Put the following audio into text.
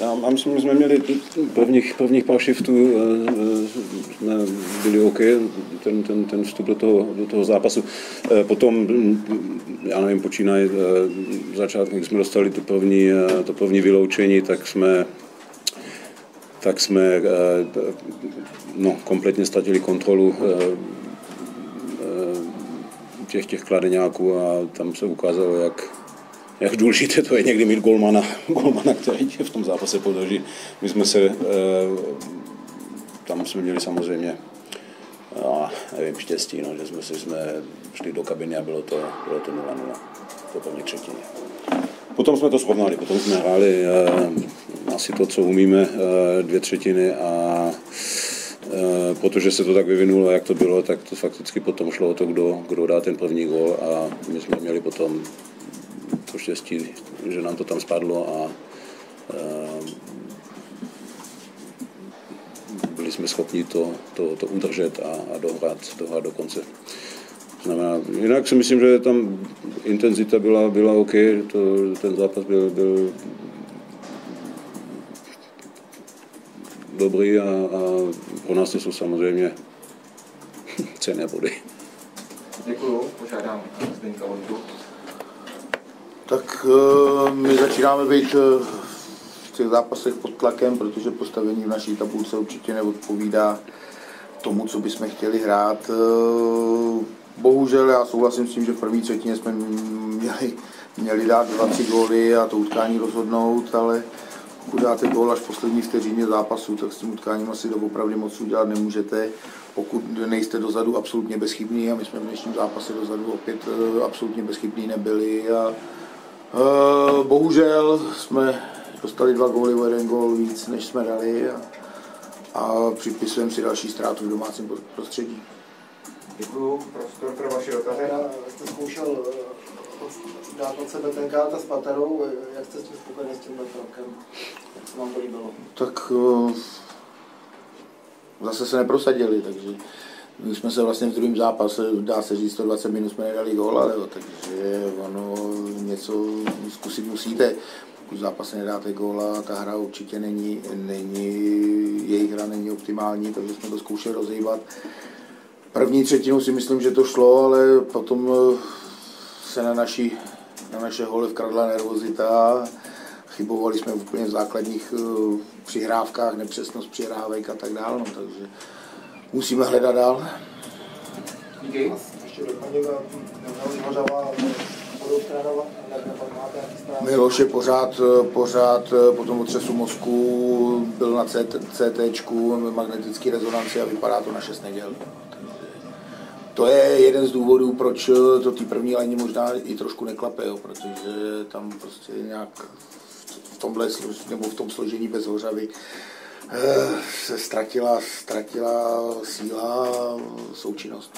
já myslím, že jsme měli prvních, prvních pár shiftů, eh, eh, jsme byli OK, ten, ten, ten vstup do toho, do toho zápasu. Eh, potom, já nevím, počínají začátkem, když jsme dostali to první, to první vyloučení, tak jsme tak jsme no, kompletně ztratili kontrolu těch, těch kladeňáků a tam se ukázalo, jak, jak důležité to je někdy mít golmana, golmana který tě v tom zápase podrží. My jsme se, eh, tam jsme měli samozřejmě no, nevím, štěstí, no, že jsme, si, jsme šli do kabiny a bylo to, bylo to 0-0 po první třetině. Potom jsme to srovnali, potom jsme hráli uh, asi to, co umíme, uh, dvě třetiny a uh, protože se to tak vyvinulo, jak to bylo, tak to fakticky potom šlo o to, kdo, kdo dá ten první gol a my jsme měli potom to štěstí, že nám to tam spadlo a byli jsme schopni to, to, to udržet a, a dohrát, dohrát do konce. Znamená, jinak si myslím, že tam intenzita byla, byla OK, to, ten zápas byl, byl dobrý a, a pro nás to jsou samozřejmě cené body. Děkuju, požádám Zdenka Vojtu. Tak uh, my začínáme být uh, v těch zápasech pod tlakem, protože postavení v naší tabulce určitě neodpovídá tomu, co bychom chtěli hrát. Uh, bohužel já souhlasím s tím, že v první třetině jsme měli, měli dát 20 góly a to utkání rozhodnout, ale pokud dáte gól až v poslední vteřině zápasu, tak s tím utkáním asi doopravdy moc udělat nemůžete. Pokud nejste dozadu absolutně bezchybní a my jsme v dnešním zápase dozadu opět absolutně bezchybní nebyli a bohužel jsme dostali dva góly o jeden gól víc, než jsme dali a, a připisujeme si další ztrátu v domácím prostředí. Děkuju. Prostor pro vaše dotazy. Já jste zkoušel eh, dát od sebe ten káta s paterou. Jak jste s tím spokojený s tímhle krokem? Jak se vám to líbilo? Tak uh, zase se neprosadili, takže my jsme se vlastně v druhém zápase, dá se říct, 120 minut jsme nedali gól, ale jo, takže ono něco zkusit musíte. Pokud v zápase nedáte góla, ta hra určitě není, není, jejich hra není optimální, takže jsme to zkoušeli rozhýbat. První třetinu si myslím, že to šlo, ale potom eh, se na, naši, na naše hole vkradla nervozita. Chybovali jsme úplně v základních eh, přihrávkách, nepřesnost přihrávek a tak dále. No, takže musíme hledat dál. Díky. Ještě doplním, Miloš je pořád, pořád po tom otřesu mozku, byl na CT, magnetický rezonanci a vypadá to na 6 neděl. To je jeden z důvodů, proč to té první léně možná i trošku neklape, jo, protože tam prostě nějak v tomhle, nebo v tom složení bez hořavy Eh, se ztratila, ztratila síla součinnost.